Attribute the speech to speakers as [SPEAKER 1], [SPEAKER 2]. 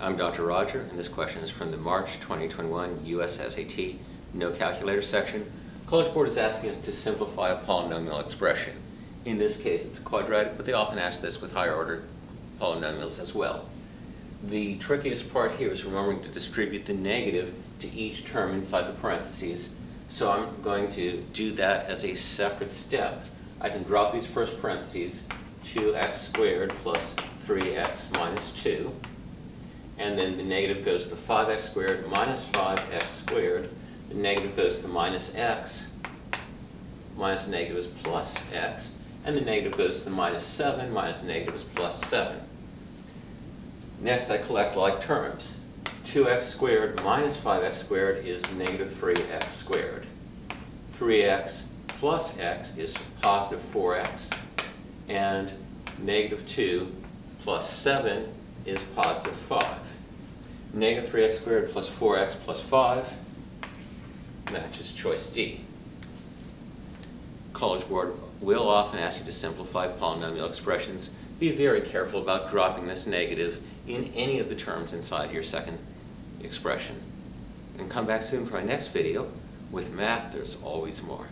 [SPEAKER 1] I'm Dr. Roger, and this question is from the March 2021 US SAT No Calculator section. College Board is asking us to simplify a polynomial expression. In this case, it's a quadratic, but they often ask this with higher order polynomials as well. The trickiest part here is remembering to distribute the negative to each term inside the parentheses. So I'm going to do that as a separate step. I can drop these first parentheses, 2x squared plus 3x minus 2. And then the negative goes to 5x squared minus 5x squared. The negative goes to minus x. Minus negative is plus x. And the negative goes to minus 7 minus negative is plus 7. Next, I collect like terms. 2x squared minus 5x squared is negative 3x squared. 3x plus x is positive 4x. And negative 2 plus 7 is positive 5. Negative 3x squared plus 4x plus 5 matches choice D. College Board will often ask you to simplify polynomial expressions. Be very careful about dropping this negative in any of the terms inside your second expression. And come back soon for our next video. With math, there's always more.